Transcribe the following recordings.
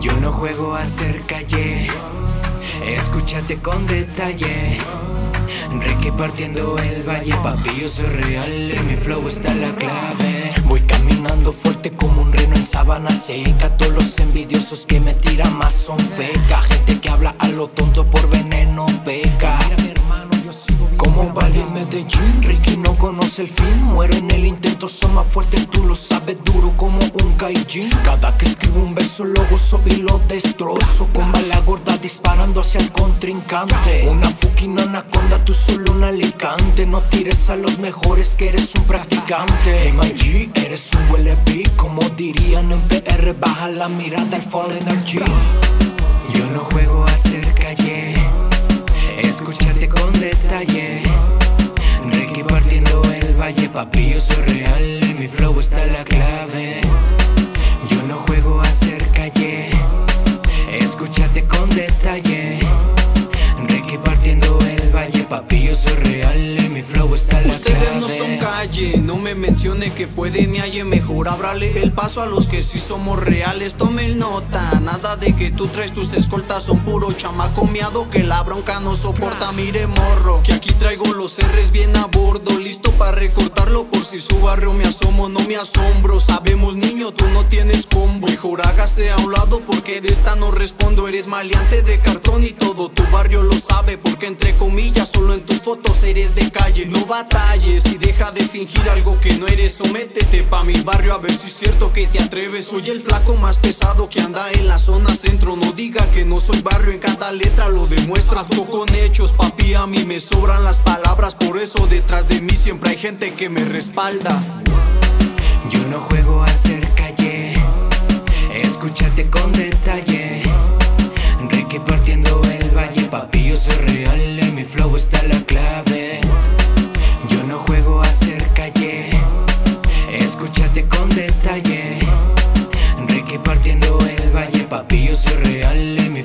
Yo no juego a ser calle, escúchate con detalle. Ricky partiendo el valle, papi, yo real, en mi flow está la clave. Voy caminando fuerte como un reno en sabana seca. Todos los envidiosos que me tiran más son feca. Gente que habla a lo tonto por veneno peca. Conoce el fin. Muero en el intento, son más fuertes, tú lo sabes, duro como un kaijin. Cada que escribo un verso lo gozo y lo destrozo. Con bala gorda disparando hacia el contrincante. Una fucking anaconda, tú solo un alicante. No tires a los mejores que eres un practicante. Hey my G, eres un huele como dirían en PR. Baja la mirada al Fall Energy. Papi, yo soy real. En mi flow está la clave. Yo no juego a ser calle. Escúchate con detalle. Ricky partiendo el valle, papi, yo soy real. En mi flow está la Ustedes clave. no son calle, no me mencione que puede me halle mejor Ábrale el paso a los que sí somos reales Tomen nota, nada de que tú traes tus escoltas Son puro chamaco miado que la bronca no soporta Mire morro, que aquí traigo los R's bien a bordo Listo recortarlo por si su barrio me asomo No me asombro, sabemos niño tú no tienes combo. Mejor hágase a un lado porque de esta no respondo. Eres maleante de cartón y todo tu barrio lo sabe Porque entre comillas solo en tus fotos eres de calle. No batalles y deja de fingir algo que no eres. Sométete pa' mi barrio a ver si es cierto que te atreves. Soy el flaco más pesado que anda en la zona centro. No diga que no soy barrio, en cada letra lo demuestro. Actúo con hechos, papi, a mí me sobran las palabras eso detrás de mí siempre hay gente que me respalda Yo no juego a ser calle. Escúchate con detalle. Ricky partiendo el valle, papi, yo soy real. En mi flow está la clave. Yo no juego a ser calle. Escúchate con detalle. Ricky partiendo el valle, papi, yo soy real. En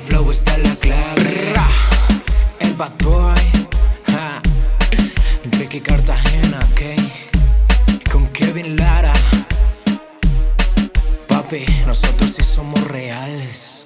Ricky Cartagena, ok. Con Kevin Lara. Papi, nosotros sí somos reales.